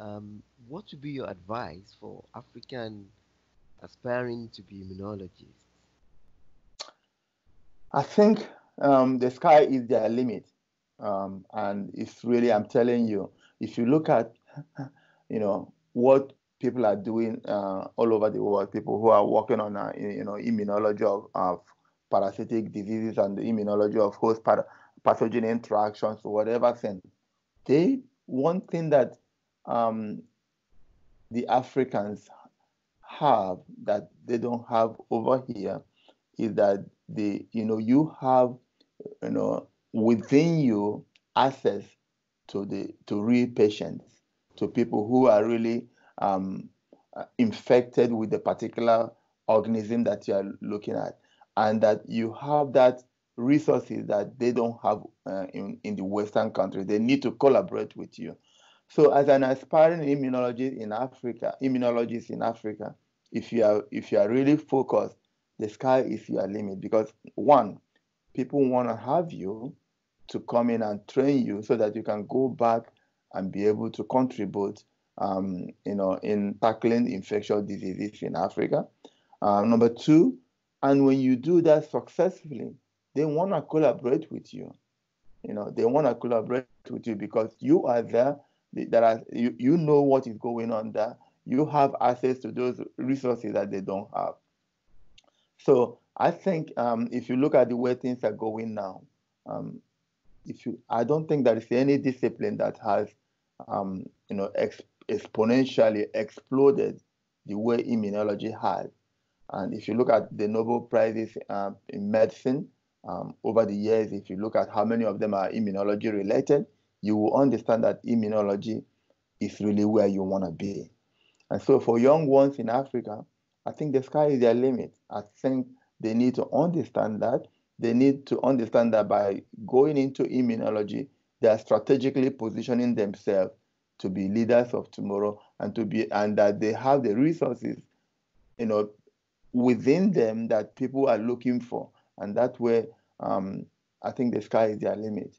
um, what would be your advice for African aspiring to be immunologists? I think um, the sky is their limit. Um, and it's really, I'm telling you, if you look at, you know, what people are doing uh, all over the world, people who are working on, uh, you know, immunology of, of, parasitic diseases and the immunology of host pathogen interactions, whatever thing, they, one thing that um, the Africans have that they don't have over here is that the you know you have you know within you access to the to real patients to people who are really um, uh, infected with the particular organism that you are looking at. And that you have that resources that they don't have uh, in, in the western countries. They need to collaborate with you so as an aspiring immunologist in africa immunologist in africa if you are if you are really focused the sky is your limit because one, people want to have you to come in and train you so that you can go back and be able to contribute, um, you know, in tackling infectious diseases in Africa. Uh, number two, and when you do that successfully, they want to collaborate with you. You know, they want to collaborate with you because you are there. That are, you, you know what is going on there. You have access to those resources that they don't have. So I think um, if you look at the way things are going now, um, if you, I don't think there is any discipline that has, um, you know, ex- exponentially exploded the way immunology has. And if you look at the Nobel prizes um, in medicine um, over the years, if you look at how many of them are immunology related, you will understand that immunology is really where you want to be. And so for young ones in Africa, I think the sky is their limit. I think they need to understand that. They need to understand that by going into immunology, they are strategically positioning themselves to be leaders of tomorrow and to be and that they have the resources, you know, within them that people are looking for. And that way, um, I think the sky is their limit.